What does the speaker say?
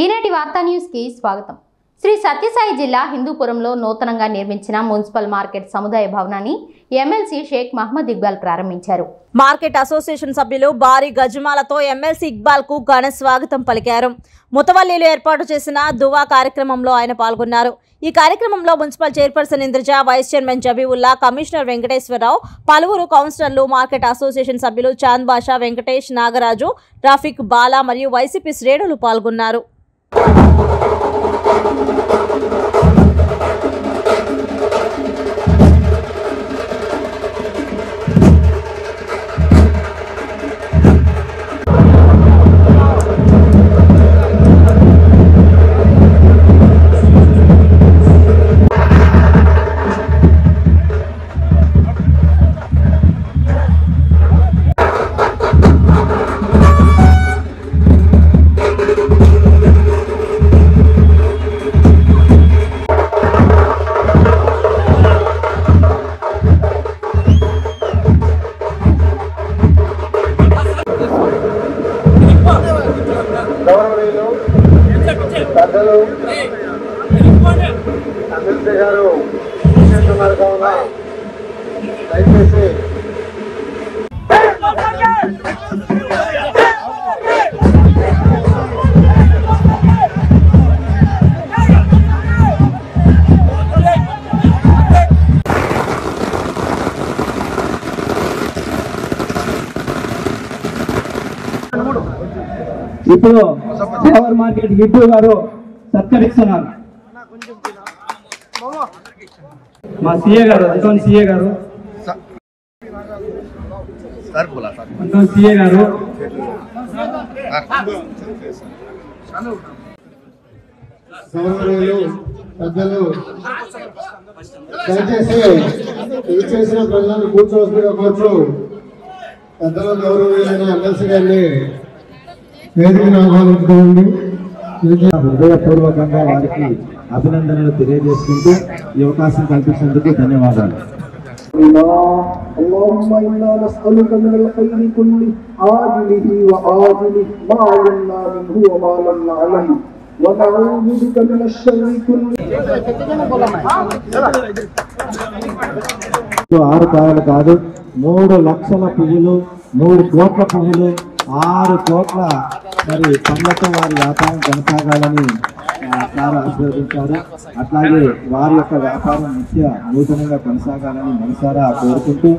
ఈనాటి వార్తా న్యూస్కి స్వాగతం. శ్రీ సత్యసాయి జిల్లా హిందూపురంలో నూతనంగా నిర్మించిన మున్సిపల్ మార్కెట్ సముదాయ భవనాన్ని ఎమ్మెల్సీ షేక్ మహమ్మద్ ఇక్బాల్ ప్రారంభించారు. మార్కెట్ అసోసియేషన్ సభ్యులు భారీ గజమాలతో ఎమ్మెల్సీ ఇక్బాల్కు ఘన స్వాగతం పలికారు. ముతవల్లిలో ఏర్పాటు చేసిన దువా కార్యక్రమంలో ఆయన పాల్గొన్నారు. ఈ కార్యక్రమంలో municipal chairperson Indraja vice chairman Jabiulla commissioner Venkateswararao పలువురు కౌన్సిలర్లు మార్కెట్ అసోసియేషన్ సభ్యులు చాంద్ బాషా వెంకటేష్ నాగరాజు రఫీక్ బాలా మరియు వైసీపీ శ్రేణులు పాల్గొన్నారు. フフフフ。పెద్దలు అమిత్ గారు దయచేసి ఇప్పుడు ఫ్లవర్ మార్కెట్ గిడ్డు గారు సత్కరిస్తున్నారు. మా సీఏ గారు అంటోన్ సీఏ గారు. అంటోన్ సీఏ గారు. పెద్దలు దయచేసి చేసిన ప్రజలను కూర్చోవలసిందిగా కోరుచు పెద్దలు గౌరవనీయులైన ఎమ్మెల్సీ గారిని వేదికను ఆహ్వానించుకోండి హృదయపూర్వకంగా వారికి అభినందనలు తెలియజేసుకుంటూ ఈ అవకాశం కల్పించినందుకు ధన్యవాదాలు اللهم انا نسالك من الخير كله عاجله واجله ما علمنا منه وما لم نعلم ونعوذ بك من الشر كله ఆరు కాయలు కాదు మూడు లక్షల పువ్వులు మూడు కోట్ల పువ్వులు ఆరు కోట్ల మరి పండ్లతో వారి వ్యాపారం కొనసాగాలని సార్ ఆశీర్వదించారు అట్లాగే వారి యొక్క వ్యాపారం నిత్య నూతనంగా కొనసాగాలని మనసారా కోరుకుంటూ